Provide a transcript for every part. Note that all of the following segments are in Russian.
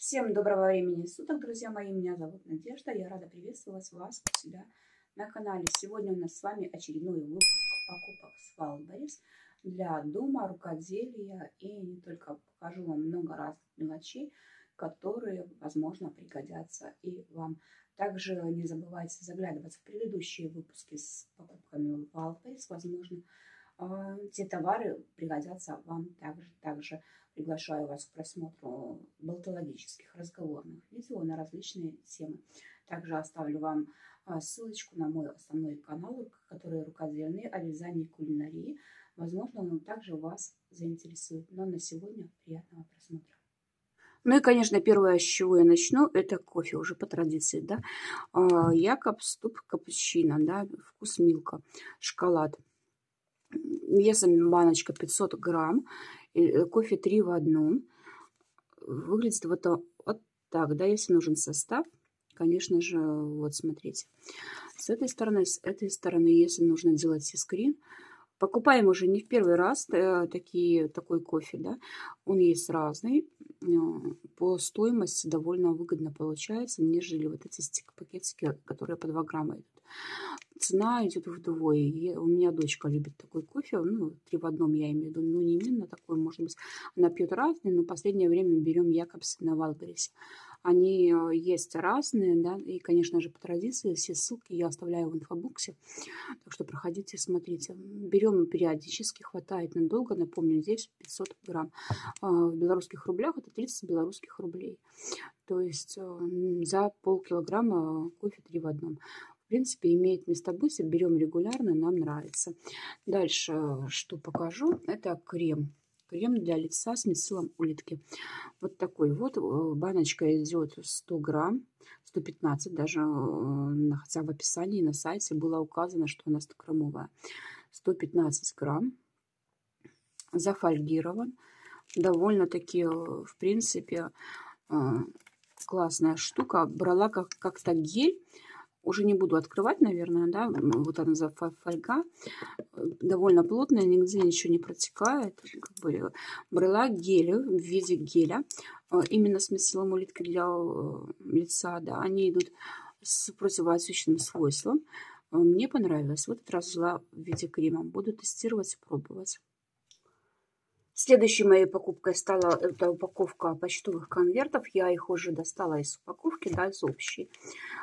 Всем доброго времени суток, друзья мои. Меня зовут Надежда. Я рада приветствовать вас у себя на канале. Сегодня у нас с вами очередной выпуск покупок с Wildberries для дома, рукоделия. И не только покажу вам много разных мелочей, которые, возможно, пригодятся и вам. Также не забывайте заглядывать в предыдущие выпуски с покупками Wildberries. Возможно, те товары пригодятся вам также. Также приглашаю вас к просмотру болтологических разговорных видео на различные темы. Также оставлю вам а, ссылочку на мой основной канал, который рукодельный о вязании кулинарии. Возможно, он также вас заинтересует. Но на сегодня приятного просмотра. Ну и, конечно, первое, с чего я начну, это кофе, уже по традиции, да. А, Якоб Ступ капучино, да, вкус милка, шоколад весом баночка 500 грамм, э, кофе 3 в одном. Выглядит вот, вот так, да, если нужен состав, конечно же, вот смотрите. С этой стороны, с этой стороны, если нужно делать сискрин, покупаем уже не в первый раз э, такие, такой кофе, да, он есть разный, э, по стоимости довольно выгодно получается, нежели вот эти стик-пакетики, которые по 2 грамма идут цена идет вдвое. Я, у меня дочка любит такой кофе, ну, три в одном я имею в виду, ну, не именно такой, может быть, она пьет разный, но в последнее время берем Якобс на Валберисе. Они э, есть разные, да, и, конечно же, по традиции все ссылки я оставляю в инфобоксе, так что проходите, смотрите. Берем периодически, хватает надолго, напомню, здесь 500 грамм. А, в белорусских рублях это 30 белорусских рублей. То есть э, за полкилограмма кофе 3 в одном принципе, имеет место быть. Берем регулярно, нам нравится. Дальше, что покажу, это крем. Крем для лица с мицеллом улитки. Вот такой вот. Э, баночка идет 100 грамм. 115 даже, э, хотя в описании на сайте было указано, что она 100 граммовая. 115 грамм. Зафольгирован. Довольно-таки, э, в принципе, классная штука. Брала как-то гель уже не буду открывать, наверное, да, вот она за фольга, довольно плотная, нигде ничего не протекает, как бы брала гель в виде геля, а, именно с мицеллом улиткой для э, лица, да, они идут с противоотечным свойством, мне понравилось, вот этот раз взяла в виде крема, буду тестировать и пробовать. Следующей моей покупкой стала эта упаковка почтовых конвертов. Я их уже достала из упаковки, да, из общей.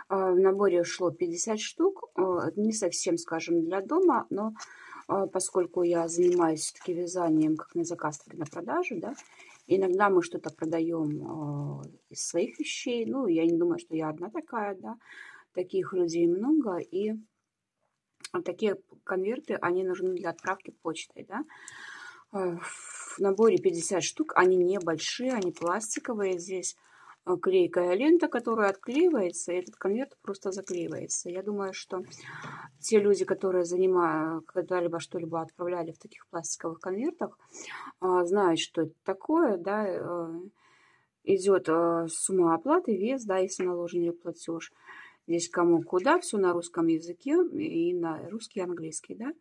А, в наборе шло 50 штук. А, не совсем, скажем, для дома, но а, поскольку я занимаюсь все-таки вязанием как на заказ, так и на продажу, да, иногда мы что-то продаем из своих вещей. Ну, я не думаю, что я одна такая, да. Таких людей много, и такие конверты, они нужны для отправки почтой, да в наборе 50 штук. Они небольшие, они пластиковые. Здесь э, клейкая лента, которая отклеивается, и этот конверт просто заклеивается. Я думаю, что те люди, которые занимают, когда-либо что-либо отправляли в таких пластиковых конвертах, э, знают, что это такое, да, э, идет сумма оплаты, вес, да, если наложен платеж. Здесь кому куда, все на русском языке и на русский и английский, да.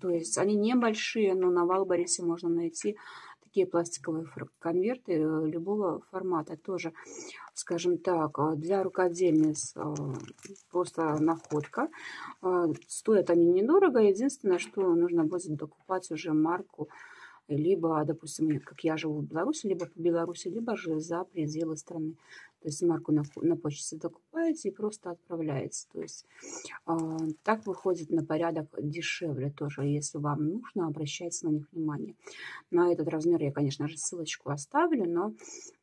То есть они небольшие, но на Валбарисе можно найти такие пластиковые конверты э, любого формата. Тоже, скажем так, э, для рукодельниц э, просто находка. Стоят они недорого. Единственное, что нужно будет докупать уже марку либо, допустим, как я живу в Беларуси, либо по Беларуси, либо же за пределы страны. То есть марку на, на почте докупаете и просто отправляете. То есть э, так выходит на порядок дешевле тоже. Если вам нужно, обращайте на них внимание. На этот размер я, конечно же, ссылочку оставлю, но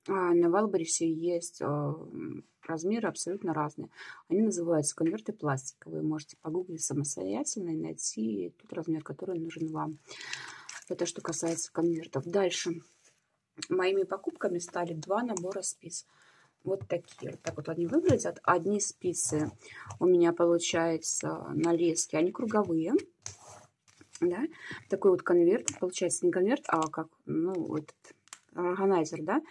э, на Валберисе есть э, размеры абсолютно разные. Они называются конверты пластиковые. Можете погуглить самостоятельно и найти тот размер, который нужен вам. Это что касается конвертов. Дальше. Моими покупками стали два набора спиц. Вот такие. Вот так вот они выглядят. Одни спицы у меня получается на леске. Они круговые. Да? Такой вот конверт. Получается не конверт, а как, ну, этот органайзер, да.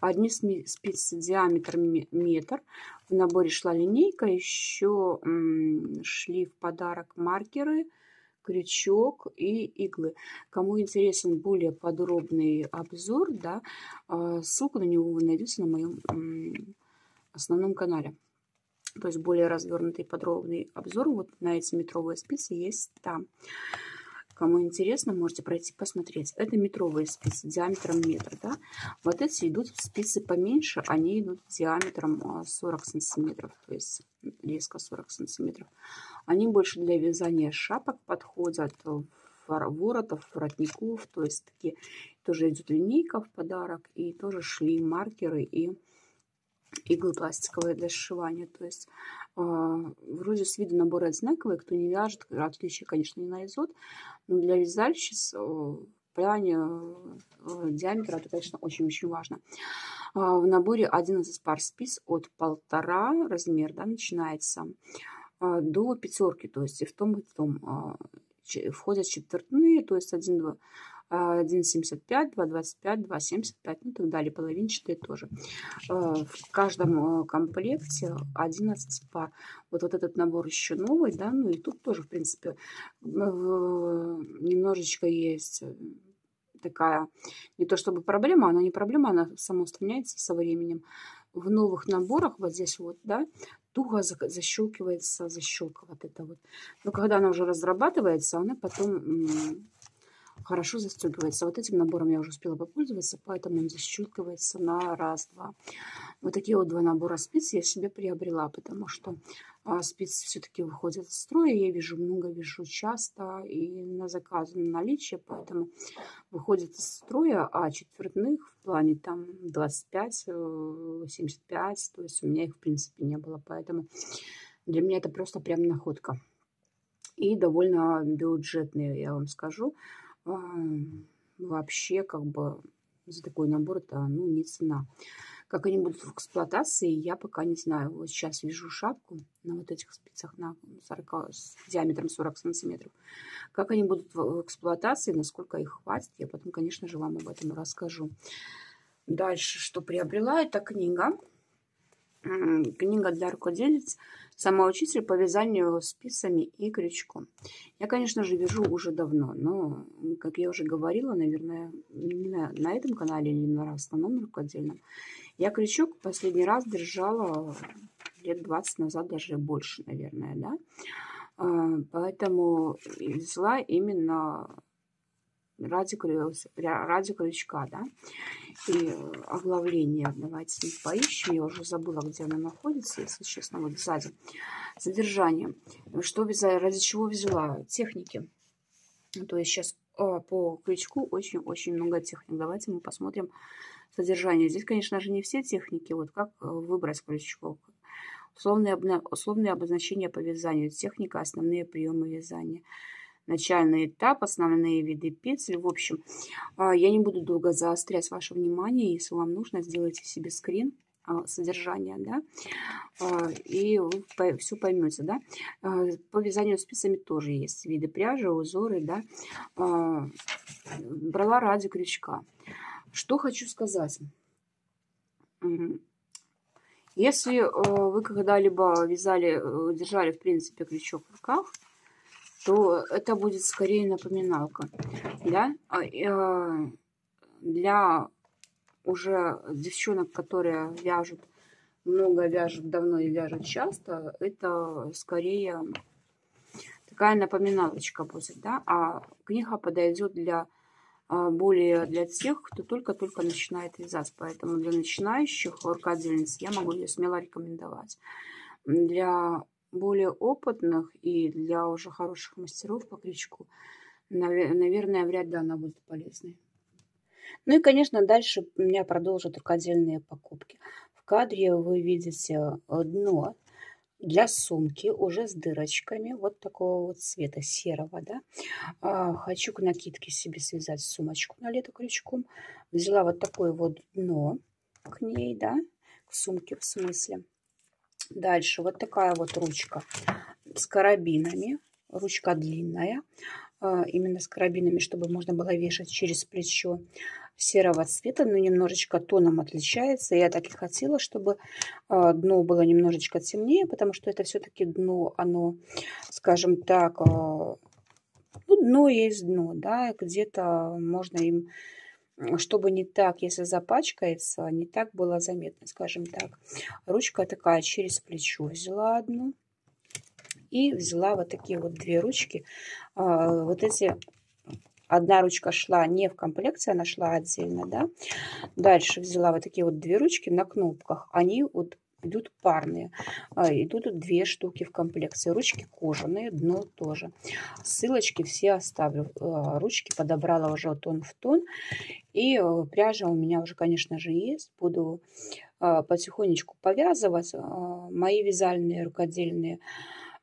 Одни спицы диаметром метр. В наборе шла линейка. Еще шли в подарок маркеры крючок и иглы. Кому интересен более подробный обзор, да, а, ссылку на него вы найдете на моем основном канале. То есть более развернутый подробный обзор вот на эти метровые спицы есть там. Кому интересно, можете пройти посмотреть. Это метровые спицы диаметром метр. Да? Вот эти идут спицы поменьше, они идут диаметром 40 а, сантиметров, то есть резко 40 сантиметров. Они больше для вязания шапок подходят, воротов, воротников, то есть такие тоже идет линейка в подарок, и тоже шли маркеры и иглы пластиковые для сшивания. То есть э, вроде с виду наборы одинаковые, кто не вяжет, отличия, конечно, не найдет. Но для вязальщиц э, плане э, диаметра это, конечно, очень-очень важно. Э, в наборе 11 пар спиц от полтора размер да, начинается э, до пятерки, то есть и в том, и в том э, входят четвертные, то есть 1, 2, 1,75, 2,25, 2,75, ну и так далее, половинчатые тоже. А, в каждом э, комплекте 11 пар. Вот, вот этот набор еще новый, да, ну и тут тоже, в принципе, немножечко есть э, такая, не то чтобы проблема, она не проблема, она сама устраняется со временем. В новых наборах, вот здесь вот, да, туго защелкивается защелка вот это вот. Но когда она уже разрабатывается, она потом хорошо застегивается. Вот этим набором я уже успела попользоваться, поэтому он защелкивается на раз-два. Вот такие вот два набора спиц я себе приобрела, потому что а, спицы все-таки выходят из строя. Я вижу много, вижу часто и на заказ, на наличие, поэтому выходят из строя, а четвертных в плане там 25, 75, э, то есть у меня их в принципе не было, поэтому для меня это просто прям находка. И довольно бюджетные, я вам скажу вообще как бы за такой набор это ну, не цена. Как они будут в эксплуатации, я пока не знаю. Вот сейчас вяжу шапку на вот этих спицах на 40, с диаметром 40 сантиметров. Как они будут в эксплуатации, насколько их хватит, я потом, конечно же, вам об этом расскажу. Дальше, что приобрела, это книга. Книга для рукоделец «Самоучитель по вязанию спицами и крючком». Я, конечно же, вяжу уже давно, но, как я уже говорила, наверное, не на, на этом канале, не на основном рукодельном, я крючок последний раз держала лет 20 назад, даже больше, наверное, да. А, поэтому взяла именно ради, ради крючка, да, и оглавление. Давайте поищем, я уже забыла, где она находится, если честно, вот сзади. Содержание. Что ради чего взяла? Техники. То есть сейчас а, по крючку очень-очень много техник. Давайте мы посмотрим содержание. Здесь, конечно же, не все техники. Вот как э, выбрать крючок. Условные, условные обозначения по вязанию. Техника, основные приемы вязания начальный этап, основные виды петель. В общем, а, я не буду долго заострять ваше внимание. Если вам нужно, сделайте себе скрин а, содержания, да, а, и вы все поймете, да. По вязанию спицами тоже есть виды пряжи, узоры, да. Брала ради крючка. Что хочу сказать. Если вы когда-либо вязали, э, держали, в принципе, крючок в руках, то это будет скорее напоминалка. Да? А, э, для уже девчонок, которые вяжут, много вяжут давно и вяжут часто, это скорее такая напоминалочка будет. Да? А книга подойдет для а, более для тех, кто только-только начинает вязать. Поэтому для начинающих рукодельниц я могу ее смело рекомендовать. Для более опытных и для уже хороших мастеров по крючку, наверное, вряд ли она будет полезной. Ну и, конечно, дальше у меня продолжат рукодельные покупки. В кадре вы видите дно для сумки уже с дырочками вот такого вот цвета серого, да. А, хочу к накидке себе связать сумочку на лето крючком. Взяла вот такое вот дно к ней, да, к сумке в смысле. Дальше вот такая вот ручка с карабинами. Ручка длинная, а, именно с карабинами, чтобы можно было вешать через плечо. Серого цвета, но немножечко тоном отличается. Я так и хотела, чтобы а, дно было немножечко темнее, потому что это все-таки дно, оно, скажем так, а, Ну, дно есть дно, да, где-то можно им, чтобы не так, если запачкается, не так было заметно, скажем так. Ручка такая через плечо взяла одну. И взяла вот такие вот две ручки. А, вот эти Одна ручка шла не в комплекте, она шла отдельно, да. Дальше взяла вот такие вот две ручки на кнопках. Они вот идут парные. А, идут две штуки в комплекте. Ручки кожаные, дно тоже. Ссылочки все оставлю. А, ручки подобрала уже тон в тон. И э, пряжа у меня уже, конечно же, есть. Буду а, потихонечку повязывать. Мои вязальные рукодельные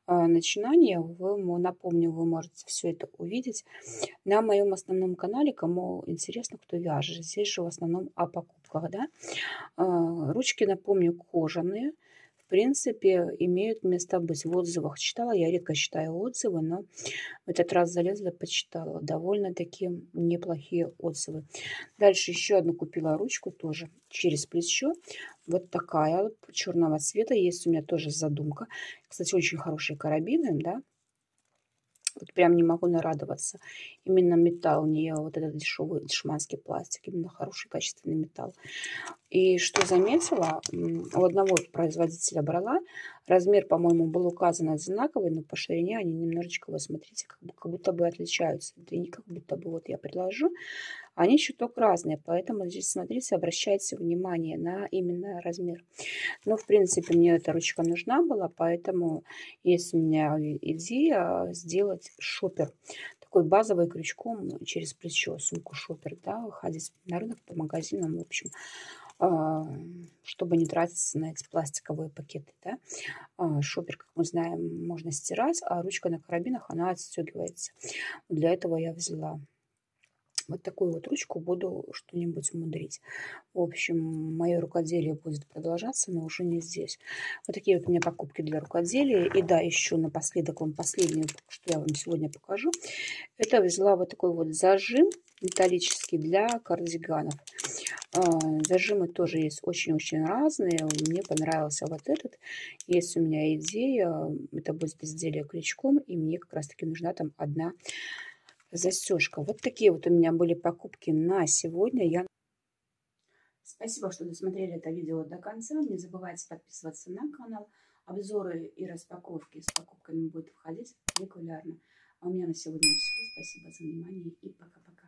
начинания. Вы, напомню, вы можете все это увидеть на моем основном канале, кому интересно, кто вяжет. Здесь же в основном о покупках. Да? А, ручки, напомню, кожаные принципе, имеют место быть. В отзывах читала, я редко читаю отзывы, но в этот раз залезла, почитала. Довольно-таки неплохие отзывы. Дальше еще одну купила ручку тоже через плечо. Вот такая черного цвета. Есть у меня тоже задумка. Кстати, очень хорошие карабины, да. Вот прям не могу нарадоваться. Именно металл, не вот этот дешевый дешманский пластик. Именно хороший качественный металл. И что заметила, у одного производителя брала, размер, по-моему, был указан одинаковый, но по ширине они немножечко, вот смотрите, как, как будто бы отличаются. Это не как будто бы, вот я предложу, они чуток разные, поэтому здесь, смотрите, обращайте внимание на именно размер. Но, в принципе, мне эта ручка нужна была, поэтому есть у меня идея сделать шопер такой базовый крючком через плечо, сумку шопер, да, ходить на рынок по магазинам, в общем, а, чтобы не тратиться на эти пластиковые пакеты. Да? А, шопер, как мы знаем, можно стирать, а ручка на карабинах, она отстегивается. Для этого я взяла вот такую вот ручку буду что-нибудь мудрить. В общем, мое рукоделие будет продолжаться, но уже не здесь. Вот такие вот у меня покупки для рукоделия. И да, еще напоследок вам последнее, что я вам сегодня покажу. Это взяла вот такой вот зажим металлический для кардиганов. Зажимы тоже есть очень-очень разные. Мне понравился вот этот. Есть у меня идея. Это будет изделие крючком. И мне как раз-таки нужна там одна застежка. Вот такие вот у меня были покупки на сегодня. Я... Спасибо, что досмотрели это видео до конца. Не забывайте подписываться на канал. Обзоры и распаковки с покупками будут входить регулярно. А у меня на сегодня все. Спасибо за внимание и пока-пока.